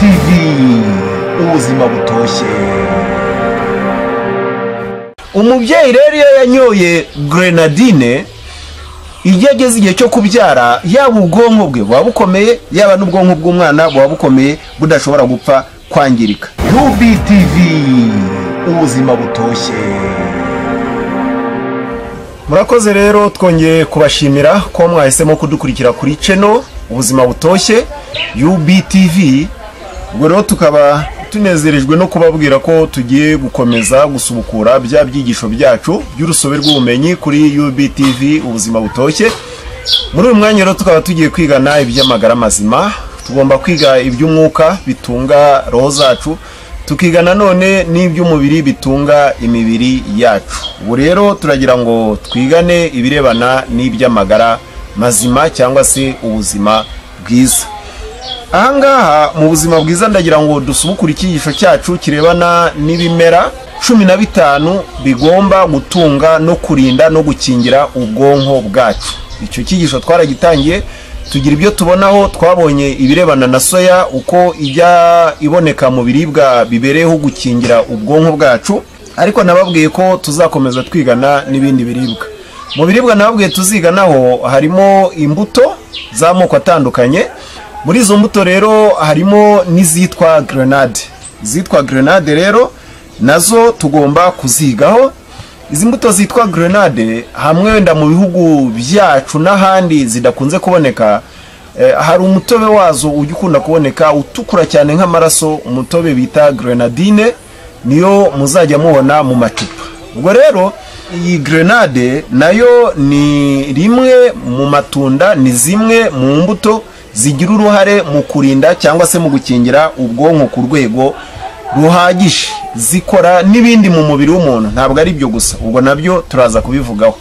UBTV ubuzima butoshye umubyeyi rero iyo yanyoye grenadine iyo ageze igihe cyo kubyara yaba ubwonko bwe buba bukomeye yaba n'ubwonko bw'umwana buba bukomeye budashobora gupfa kwangirika. UBTV ubuzima butoshye murakoze rero twongeye kubashimira ko mwahisemo kudukurikira kuri ceno ubuzima butoshye UBTV ubwo rero tukaba tunezerejwe no kubabwira ko tugiye gukomeza gusubukura bya byigisho byacu by'urusobe rw'ubumenyi kuri UBTV ubuzima butoshye. Muri uyu mwanya rero tukaba tugiye kwigana iby'amagara mazima. Tugomba kwiga iby'umwuka bitunga roho zacu tukiga nanone n'iby'umubiri bitunga imibiri yacu. Ubu rero turagira ngo twigane ibirebana n'iby'amagara mazima cyangwa se ubuzima bwiza. Ahangaha mu buzima bwiza ndagira ngo dusubukure icyigisho cyacu kirebana n'ibimera cumi na bitanu bigomba gutunga no kurinda no gukingira ubwonko bwacu. Icyo cyigisho twaragitangiye tugira ibyo tubonaho twabonye ibirebana na soya uko ijya iboneka mu biribwa bibereyeho gukingira ubwonko bwacu ariko nababwiye ko tuzakomeza twigana n'ibindi biribwa. Mu biribwa nababwiye tuziganaho harimo imbuto z'amoko atandukanye muri izo mbuto rero harimo n'izitwa grenade. Izitwa grenade rero na zo tugomba kuzigaho. Izi mbuto zitwa grenade hamwe wenda mu bihugu byacu n'ahandi zidakunze kuboneka hari umutobe wazo ujya ukunda kuboneka utukura cyane nk'amaraso umutobe bita grenadine niyo muzajya mubona mu macupa. Ubwo rero iyi grenade na yo ni rimwe mu matunda ni zimwe mu mbuto zigira uruhare mu kurinda cyangwa se mu gukingira ubwonko ku rwego ruhagije. Zikora n'ibindi mu mubiri w'umuntu. Ntabwo ari byo gusa. Ubwo na byo turaza kubivugaho.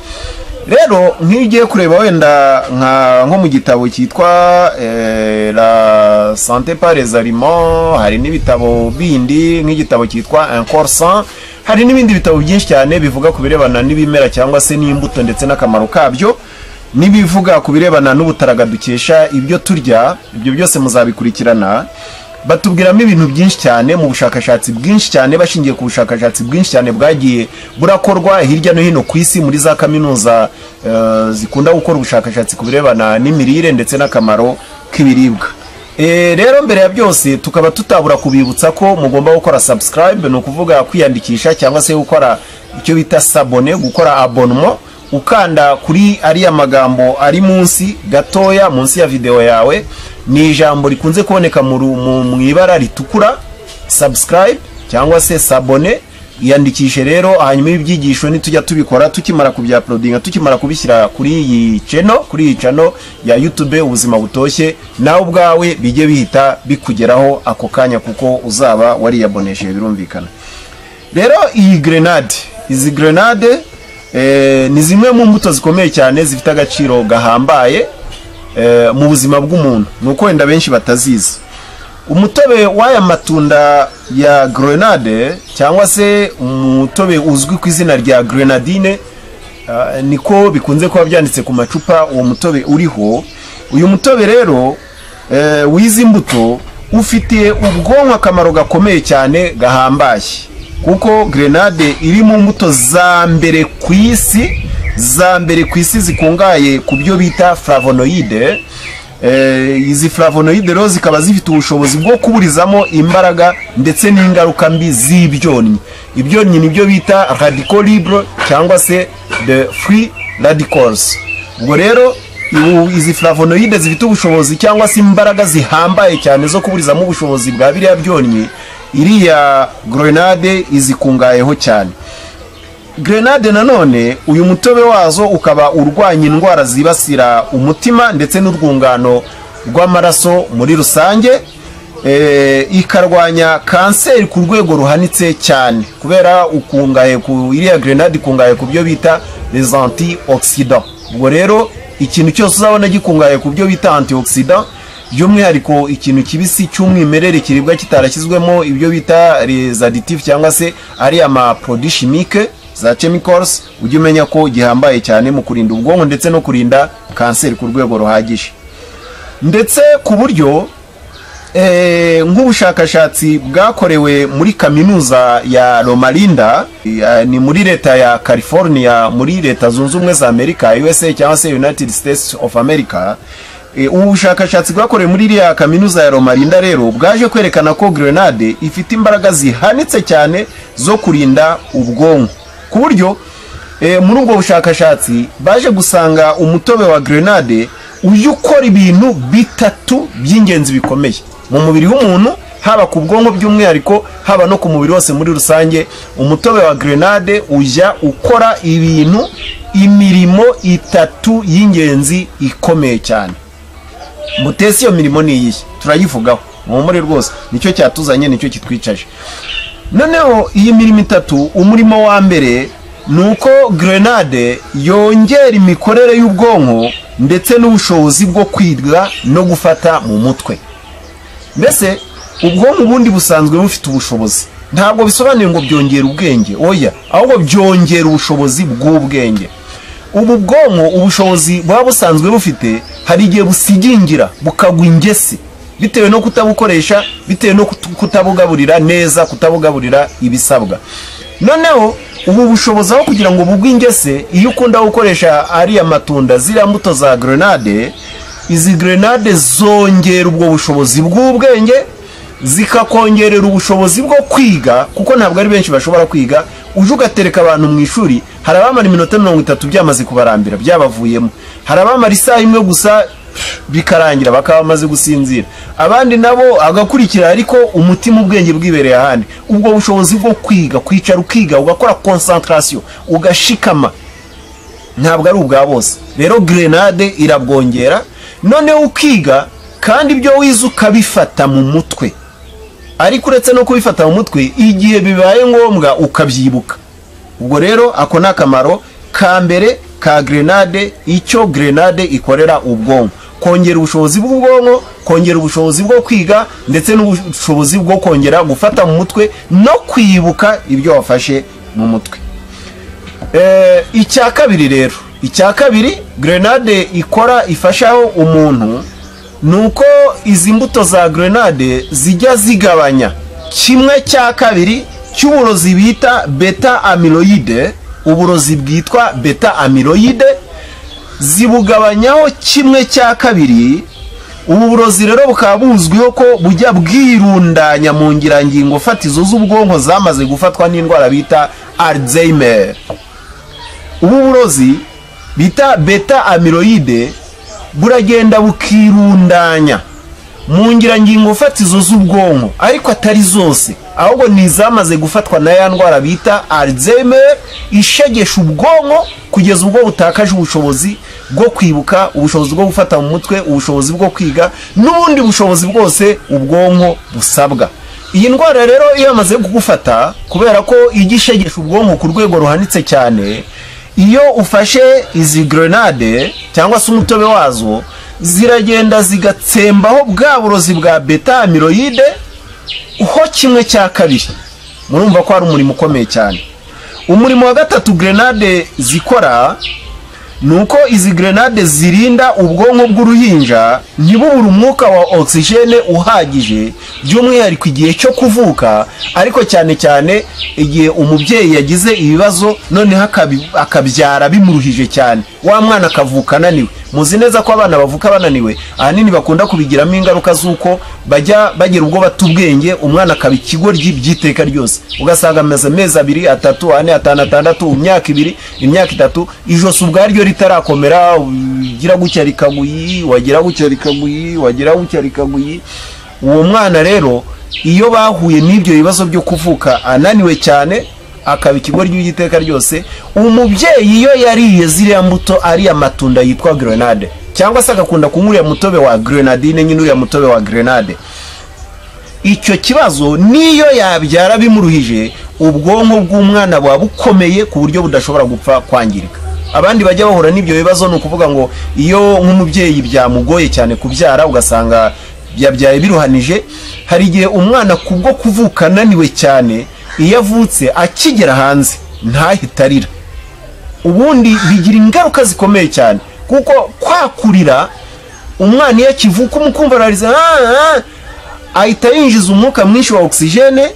Rero nk'iyo ugiye kureba wenda nko mu gitabo cyitwa la sante pares aliments hari n'ibitabo bindi nk'igitabo cyitwa incorsan hari n'ibindi bitabo byinshi cyane bivuga ku birebana n'ibimera cyangwa se n'imbuto ndetse n'akamaro kabyo. N'ibivuga ku birebana n'ubutaraga dukesha ibyo turya ibyo byose muzabikurikirana. Batubwiramo ibintu byinshi cyane mu bushakashatsi bwinshi cyane bashingiye ku bushakashatsi bwinshi cyane bwagiye burakorwa hirya no hino ku isi muri za kaminuza zikunda gukora ubushakashatsi ku birebana n'imirire ndetse n'akamaro k'ibiribwa. Rero mbere ya byose tukaba tutabura kubibutsa ko mugomba gukora subscribe ni ukuvuga kwiyandikisha cyangwa se gukora icyo bita sabone gukora abonnement ukanda kuri ariya magambo ari munsi gatoya munsi ya videwo yawe. Ni ijambo rikunze kuboneka mu ibara ritukura. Subscribe cyangwa se sabone. Iyandikishe rero hanyuma ibyigisho nitujya tubikora tukimara kubyaporodinga tukimara kubishyira kuri iyi ceno kuri iyi cano ya youtube ubuzima butoshye. Nawe ubwawe bijye bihita bikugeraho ako kanya kuko uzaba wariyabonesheje birumvikana. Rero iyi grenade izi grenade ni zimwe mu mbuto zikomeye cyane zifite agaciro gahambaye mu buzima bw'umuntu. Ni uko wenda benshi batazizi. Umutobe w'aya matunda ya grenade cyangwa se umutobe uzwi ku izina rya grenadine niko bikunze kuba byanditse ku macupa uwo mutobe uriho. Uyu mutobe rero w'izi mbuto ufitiye ubwonko akamaro gakomeye cyane gahambaye. Kuko grenade iri mu mbuto za mbere ku isi za mbere ku isi zikungahaye ku byo bita flavonoide izi flavonoide rero zikaba zifite ubushobozi bwo kuburizamo imbaraga ndetse n'ingaruka mbi z'ibyonnyi. Ibyonnyi ni byo bita radical libre cyangwa se the free radicals. Ubwo rero izi flavonoide zifite ubushobozi cyangwa se imbaraga zihambaye cyane zo kuburizamo ubushobozi bwa biriya byonnyi iriya grenade izikungayeho cyane. Grenade nanone uyu mutobe wazo ukaba urwanya indwara zibasira umutima ndetse n'urwungano rw'amaraso muri rusange ikarwanya kanseri ku rwego ruhanitse cyane. Kubera ukungaye ku iriya grenade ikungaye ku byo bita les antioxidants ubwo rero ikintu cyose uzabona gikungaye ku byo bita antioxidants by'umwihariko ikintu kibisi cy'umwimerere kiribwa kitarashyizwemo ibyo bita les additifs cyangwa se ari ama produits chimiques za chemicals ujye umenya ko gihambaye cyane mu kurinda ubwonko ndetse no kurinda kanseri ku rwego ruhagije. Ndetse ku buryo Eh, nk'ubushakashatsi bwakorewe muri kaminuza ya Lomalinda eh, ni muri leta ya California muri leta zunze ubumwe za Amerika USA cyangwa se United States of America ubu bushakashatsi bwakorewe muri iriya kaminuza ya Lomalinda rero bwaje kwerekana ko grenade ifite imbaraga zihanitse cyane zo kurinda ubwonko. Ku buryo eh, muri ubwo bushakashatsi baje gusanga umutobe wa grenade ujya ukora ibintu bitatu by'ingenzi bikomeye. Mu mubiri w'umuntu haba ku bwonko by'umwihariko haba no ku mubiri wose muri rusange umutobe wa grenade ujya ukora ibintu imirimo itatu y'ingenzi ikomeye cyane. Mutesi iyo mirimo ni iyihe? Turayivugaho. Muhumure rwose. Nicyo cyatuzanye ni cyo kitwicaje. Noneho iyi mirimo itatu umurimo wa mbere ni uko grenade yongera imikorere y'ubwonko ndetse n'ubushobozi bwo kwiga no gufata mu mutwe. Mbese ubwonko ubundi busanzwe bufite ubushobozi. Ntabwo bisobanuye ngo byongera ubwenge. Oya ahubwo byongera ubushobozi bw'ubwenge. Ubu bwonko ubushobozi buba busanzwe bufite hari igihe busigingira bukagwa ingesi bitewe no kutabukoresha bitewe no kutabugaburira neza kutabugaburira ibisabwa. Noneho ubu bushobozi aho kugira ngo bugwe ingese iyo ukunda gukoresha ariya matunda ziriya mbuto za grenade izi grenade zongera ubwo bushobozi bw'ubwenge zikakongerera ubushobozi bwo kwiga kuko ntabwo ari benshi bashobora kwiga uje ugatereka abantu mu ishuri hari abamara iminota mirongo itatu byamaze kubarambira byabavuyemo. Hari abamara isaha imwe gusa bikarangira bakaba bamaze gusinzira. Abandi nabo agakurikira ariko umutima ubwenge bwibereye ahandi. Ubwo bushobozi bwo kwiga kwicara ukiga ugakora concentration ugashikama ntabwo ari ubwa bose. Rero grenade irabwongera. Noneho ukiga kandi ibyo wize ukabifata mu mutwe. Ariko uretse no kubifata mu mutwe igihe bibaye ngombwa ukabyibuka. Ubwo rero ako ni akamaro ka mbere ka grenade icyo grenade ikorera ubwonko. Kongera ubushobozi bw'ubwonko kongera ubushobozi bwo kwiga ndetse n'ubushobozi bwo kongera gufata mu mutwe no kwibuka ibyo wafashe mu mutwe. Eh, icya kabiri rero. Icya kabiri grenade ikora ifashaho umuntu ni uko izi mbuto za grenade zijya zigabanya. Kimwe cya kabiri cy'uburozi bita beta amiloide uburozi bwitwa beta amiloide zibugabanyaho kimwe cya kabiri. Ubu burozi rero bukaba buzwiho ko bujya bwirundanya mu ngirangingo fatizo z'ubwonko zamaze gufatwa n'indwara bita alzheimer. Ubu burozi bita beta amiloide buragenda bukirundanya. Mu ngirangingo fatizo z'ubwonko ariko atari zose ahubwo ni izamaze gufatwa na ya ndwara bita alzheimer ishegesha ubwonko kugeza ubwo butakaje ubushobozi bwo kwibuka ubushobozi bwo gufata mu mutwe ubushobozi bwo kwiga n'ubundi bushobozi bwose ubwonko busabwa. Iyi ndwara rero iyo yamaze kugufata kubera ko ijya ishegesha ubwonko ku rwego ruhanitse cyane iyo ufashe izi grenade cyangwa se umutobe wazo ziragenda zigatsembaho bwa burozi bwa beta amiloide ho kimwe cya kabiri. Murumva ko hari umurimo ukomeye cyane. Umurimo wa gatatu grenade zikora ni uko izi grenade zirinda ubwonko bw'uruhinja ntibubure umwuka wa ogisijene uhagije by'umwihariko igihe cyo kuvuka ariko cyane cyane igihe umubyeyi yagize ibibazo noneho akabyara bimuruhije cyane. Wa mwana akavuka ananiwe. Muzi neza ko abana bavuka bananiwe. Ahanini bakunda kubigiramo ingaruka z'uko bajya bagira ubwo bata ubwenge umwana akaba ikigoryi by'iteka ryose. Ugasanga amaze amezi abiri atatu ane atanu atandatu imyaka ibiri imyaka itatu ijosi ubwaryo ritarakomera. Ugira gutya rikaguyi wagira gutya rikaguyi wagira gutya rikaguyi. Uwo mwana rero iyo bahuye n'ibyo bibazo byo kuvuka ananiwe cyane akaba ikigoryi ry'iteka ryose umubyeyi iyo yariye ziriya mbuto ariya matunda yitwa grenade cyangwa se agakunda kunywa uriya mutobe wa grenadine nyine uriya mutobe wa grenade. Icyo kibazo niyo yabyara bimuruhije ubwonko bw'umwana buba bukomeye ku buryo budashobora gupfa kwangirika. Abandi bajya bahura n'ibyo bibazo ni ukuvuga ngo iyo nk'umubyeyi byamugoye cyane kubyara ugasanga yabyaye biruhanije. Hari igihe umwana kubwo kuvuka ananiwe cyane iyo avutse akigera hanze ntahite arira ubundi bigira ingaruka zikomeye cyane kuko kwakurira umwana iyo akivuka umukumva arariza "Ah, ah." ahita yinjiza umwuka mwinshi wa ogisijene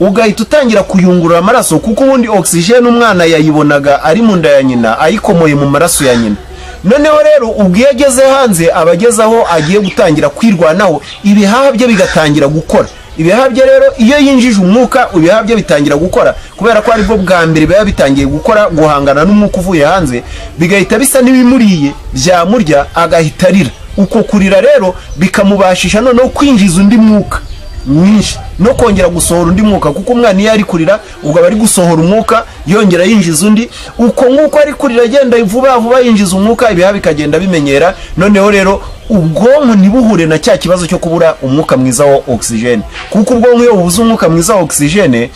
ugahita utangira kuyungurura amaraso kuko ubundi ogisijene umwana yayibonaga ari mu nda ya nyina ayikomoye mu maraso ya nyina noneho rero ubwo iyo ageze hanze aba ageze aho agiye gutangira kwirwanaho ibihaha bye bigatangira gukora ibihaha bye rero iyo yinjije umwuka ibihaha bye bitangira gukora. Kubera ko ari bwo bwa mbere biba bitangiye gukora guhangana n'umwuka uvuye hanze bigahita bisa n'ibimuriye byamurya agahita arira. Uko kurira rero bikamubashisha noneho kwinjiza undi mwuka. Mwinshi no kongera gusohora undi mwuka kuko umwana iyo ari kurira ubwo aba ari gusohora umwuka yongera yinjiza undi. Uko nk'uko ari kurira agenda vuba vuba yinjiza umwuka ibihaha bikagenda bimenyera. Noneho rero ubwonko ntibuhure na cya kibazo cyo kubura umwuka mwiza wa ogisijene kuko ubwonko iyo bubuze umwuka mwiza wa ogisijene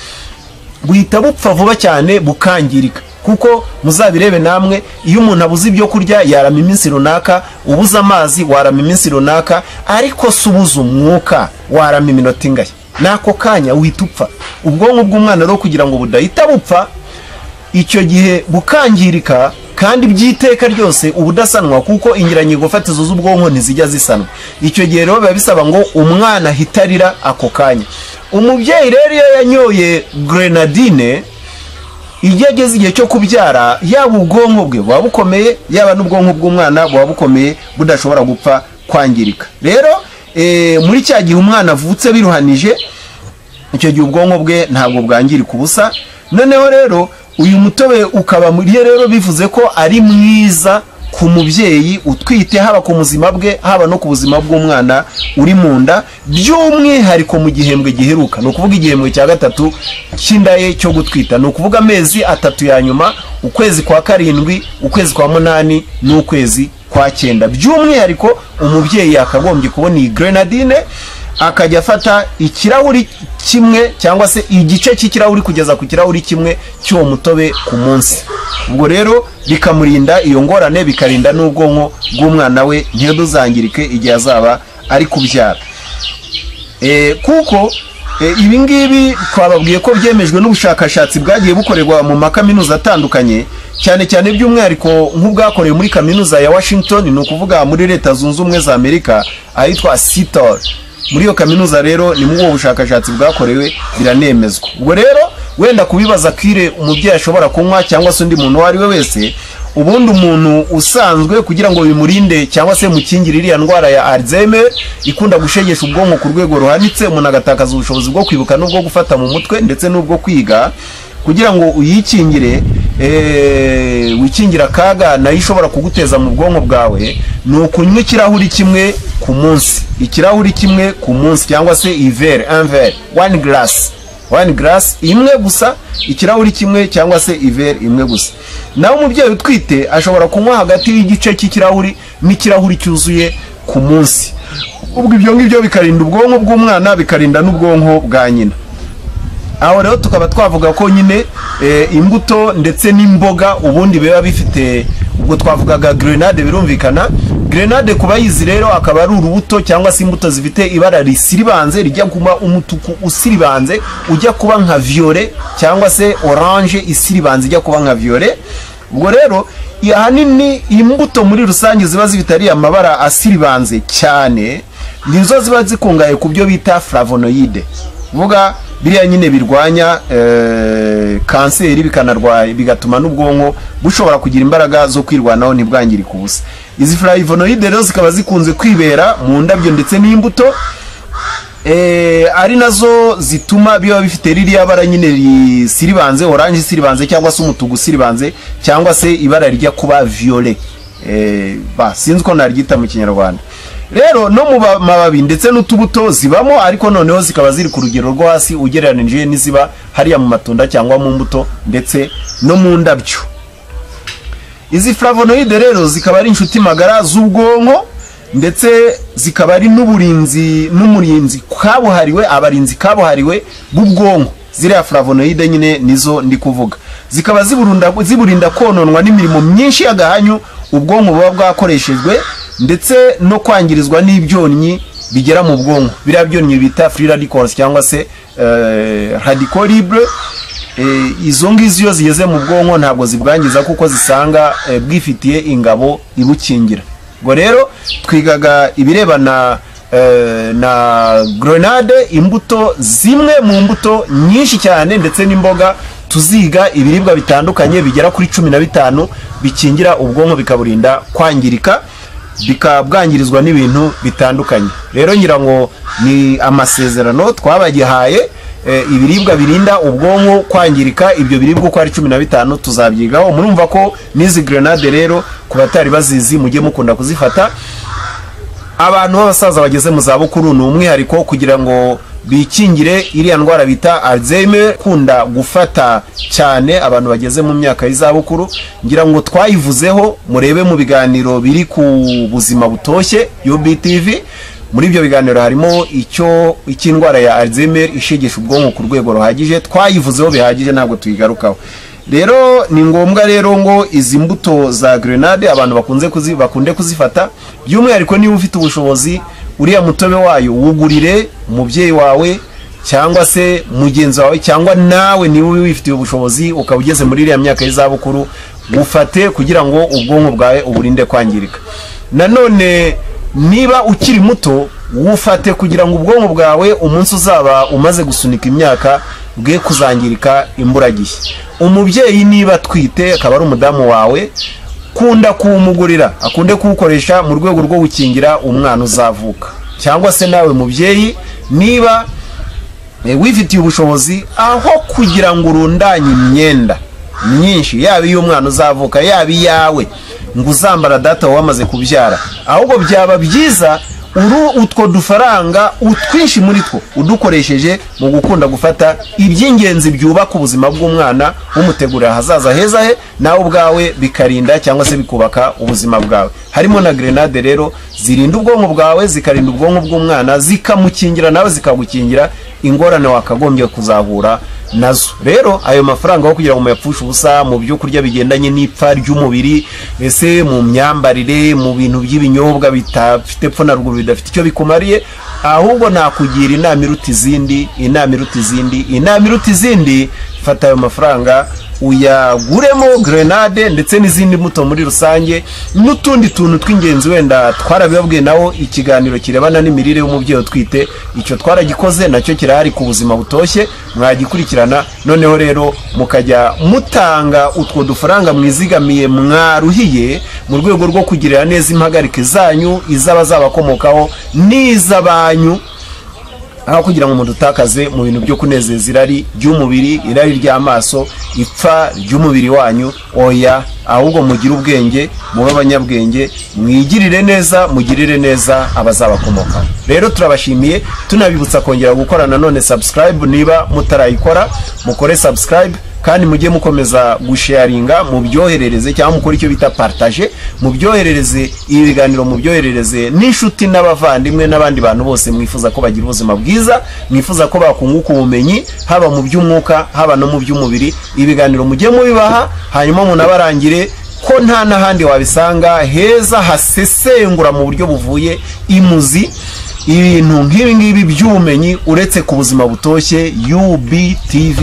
buhita bupfa vuba cyane bukangirika. Kuko muzabirebe namwe iyo umuntu abuze ibyo kurya yarama iminsi runaka ubuze amazi warama iminsi runaka ariko si ubuze umwuka warama iminota ingahe n'ako kanya uhita upfa. Ubwonko bw'umwana rero kugira ngo budahita bupfa. Icyo gihe bukangirika kandi by'iteka ryose ubudasanwa kuko ingirangingo fatizo z'ubwonko ntizijya zisanwa. Icyo gihe rero biba bisaba ngo umwana ahita arira ako kanya. Umubyeyi rero iyo yanyoye grenadine iyo ageze igihe cyo kubyara yaba ubwonko bwe buba bukomeye yaba n'ubwonko bw'umwana buba bukomeye budashobora gupfa kwangirika. Rero muri cya gihe umwana avutse biruhanije icyo gihe ubwonko bwe ntabwo bwangirika ubusa. Noneho rero uyu mutobe ukaba muri rero bivuze ko ari mwiza ku mubyeyi utwite haba ku buzima bwe haba no ku buzima bw'umwana uri mu nda by'umwihariko mu gihembwe giheruka. Ni ukuvuga igihembwe cya gatatu cy'inda ye cyo gutwita. Ni ukuvuga amezi atatu ya nyuma ukwezi kwa karindwi ukwezi kwa munani n'ukwezi kwa cyenda. By'umwihariko umubyeyi yakagombye kubona iyi grenadine akajya afata ikirahuri kimwe cyangwa se igice cy'ikirahuri kugeza ku kirahuri kimwe cy'uwo mutobe ku munsi. Ubwo rero bikamurinda iyo ngorane bikarinda n'ubwonko bw'umwana we ntibuzangirike igihe azaba ari kubyara. Kuko ibi ngibi twababwiye ko byemejwe n'ubushakashatsi bwagiye bukorerwa mu makaminuza atandukanye cyane cyane by'umwihariko nk'ubwakorewe muri kaminuza ya washington ni ukuvuga muri leta zunze ubumwe za amerika ahitwa sitol muri iyo kaminuza rero ni muri ubu bushakashatsi bwakorewe biranemezwa. Ubwo rero wenda kubibaza kwire umubyeyi ashobora kunywa cyangwa se undi muntu uwo ari we wese ubundi umuntu usanzwe kugira ngo bimurinde cyangwa se mukingire iriya ndwara ya Alzheimer ikunda gushegesha ubwonko ku rwego ruhanitse umuntu agatakaza ubushobozi bwo kwibuka n'ubwo gufata mu mutwe ndetse n'ubwo kwiga kugira ngo uyikingire wikingira akaga na yo ishobora kuguteza mu bwonko bwawe ni ukunywa ikirahuri kimwe ku munsi. Ikirahuri kimwe ku munsi cyangwa se ivere envere wani garasi wani garasi imwe gusa ikirahuri kimwe cyangwa se ivere imwe gusa. Nawe umubyeyi utwite ashobora kunywa hagati y'igice cy'ikirahuri n'ikirahuri cyuzuye ku munsi. Ubwo ibyo ngibyo bikarinda ubwonko bw'umwana bikarinda n'ubwonko bwa nyina. Aho rero tukaba twavuga ko nyine imbuto ndetse n'imboga ubundi biba bifite ubwo twavugaga grenade birumvikana. Grenade ku bayizi rero akaba ari urubuto cyangwa se imbuto zifite ibara risiribanze rijya kuba umutuku usiribanze ujya kuba nka viyore cyangwa se oranje isiribanze ijya kuba nka viyore ubwo rero ahanini imbuto muri rusange ziba zifite ariya mabara asiribanze cyane nizo ziba zikungahaye ku byo bita flavonoide vuga biriya nyine birwanya kanseri bikanarwanya bigatuma n'ubwonko bushobora kugira imbaraga zo kwirwanaho ntibwangirike ubusa. Izi flavonoide rero zikaba zikunze kwibera mu ndabyo ndetse n'imbuto ari na zo zituma biba bifite ririya bara nyine risiribanze oranje isiribanze cyangwa se umutuku usiribanze cyangwa se ibara rijya kuba viyole sinzi ko naryita mu kinyarwanda. Rero no mu mababi ndetse n'utubuto zibamo ariko noneho zikaba ziri ku rugero rwo hasi ugereranije n'iziba hariya mu matunda cyangwa mu mbuto ndetse no mu ndabyo. Izi flavonoide rero zikaba ari inshuti magara z'ubwonko ndetse zikaba ari n'uburinzi n'umurinzi kabuhariwe abarinzi kabuhariwe b'ubwonko. Ziriya flavonoide nyine nizo ndi kuvuga. Zikaba ziburinda kononwa n'imirimo myinshi y'agahanyu ubwonko buba bwakoreshejwe ndetse no kwangirizwa n'ibyonnyi bigera mu bwonko. Biriya byonnyi bita free radicals cyangwa se radical libre izo ngizo iyo zigeze mu bwonko ntabwo zibwangiza kuko zisanga bwifitiye ingabo ibukingira. Ubwo rero twigaga ibirebana eh, na grenade imbuto zimwe mu mbuto nyinshi cyane ndetse n'imboga tuziga ibiribwa bitandukanye bigera kuri cumi na bitanu bikingira ubwonko bikaburinda kwangirika. Bikabwangirizwa n'ibintu bitandukanye. Rero ngira ngo ni amasezerano twabagihaye eh, ibiribwa birinda ubwonko kwangirika. Ibyo biribwa uko ari cumi na bitanu tuzabyigaho. Murumva ko n'izi grenade rero ku batari bazizi mujye mukunda kuzifata. Abantu b'abasaza bageze mu zabukuru ni umwihariko kugira ngo bikingire iriya ndwara bita alzheimer kunda gufata cyane abantu bageze mu myaka y'izabukuru. Ngira ngo twayivuzeho murebe mu biganiro biri ku buzima butoshye UBTV muri ibyo biganiro harimo icyo icy'indwara ya alzheimer ishegesha ubwonko ku rwego ruhagije. Twayivuzeho bihagije ntabwo tuyigarukaho. Rero ni ngombwa rero ngo izi mbuto za grenade abantu bakunze kuzi, bakunde kuzifata. By'umwihariko niba ufite ubushobozi uriya mutobe wayo wugurire umubyeyi wawe cyangwa se mugenzi wawe cyangwa nawe niba wifitiye ubushobozi ukaba ugeze muri iriya myaka y'izabukuru bufate kugira ngo ubwonko bwawe uburinde kwangirika. Nanone niba ukiri muto wufate kugira ngo ubwonko bwawe umunsi uzaba umaze gusunika imyaka bwe kuzangirika imburagihe. Umubyeyi niba atwite akaba ari umudamu wawe kunda kuwumugurira akunde kuwukoresha mu rwego rwo gukingira umwana uzavuka. Cyangwa se nawe mubyeyi niba eh, wifitiye ubushobozi aho kugira ngo urundanye imyenda myinshi yaba iy'umwana uzavuka yaba iyawe ngo uzambara data wamaze kubyara. Ahubwo byaba byiza uru utwo dufaranga utwinshi muri two udukoresheje mu gukunda gufata iby'ingenzi byubaka ubuzima bw'umwana bumutegurira ahazaza heza he nawe ubwawe bikarinda cyangwa se bikubaka ubuzima bwawe. Harimo na grenade rero zirinda ubwonko bwawe zikarinda ubwonko bw'umwana zikamukingira nawe zikagukingira ingorane wakagombye kuzahura na zo. Rero ayo mafaranga aho kugira ngo muyapfushe ubusa mu byo kurya bigendanye n'ipfa ry'umubiri ese mu myambarire mu bintu by'ibinyobwa bitafite epfo na ruguru bidafite icyo bikumariye ahubwo nakugira inama iruta izindi inama iruta izindi inama iruta izindi fata ayo mafaranga uyaguremo grenade ndetse n'izindi mbuto muri rusange n'utundi tuntu tw'ingenzi wenda twarabibabwiye naho ikiganiro kirebana n'imirire y'umubyeyi utwite. Icyo twaragikoze na cyo kirahari ku buzima butoshye mwagikurikirana. Noneho rero mukajya mutanga utwo dufaranga mwizigamiye mwaruhiye mu rwego rwo kugirira neza impagarike zanyu iz'abazabakomokaho n'iz'abanyu. Aho kugira ngo mudutakaze mu bintu byo kunezeza irari ry'umubiri irari ry'amaso ipfa ry'umubiri wanyu oya ahubwo mugire ubwenge mube abanyabwenge mwigirire neza mugirire neza abazabakomokaho. Rero turabashimiye tunabibutsa kongera gukora nanone subscribe niba mutarayikora mukore subscribe kandi mujye mukomeza gusharinga mu byoherereze cyangwa mukore icyo bita partage mu byoherereze ibi biganiro mu byoherereze n'inshuti n'abavandimwe n'abandi bantu bose mwifuza ko bagira ubuzima bwiza mwifuza ko bakunguka ubumenyi haba mu by'umwuka haba no mu by'umubiri. Ibiganiro mujye mubibaha hanyuma munabarangire ko nta n'ahandi wabisanga heza hasesengura mu buryo buvuye imuzi. Ibintu nk'ibi ngibi by'ubumenyi uretse ku buzima butoshye UBTV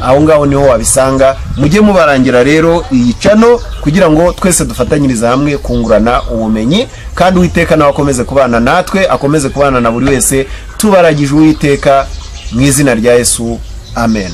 aho ngaho ni ho wabisanga. Mujye mubarangira rero iyi cano kugira ngo twese dufatanyirize hamwe kungurana ubumenyi kandi uwiteka nawe akomeze kubana natwe akomeze kubana na buri wese tubaragije uwiteka mu izina rya yesu. Amen.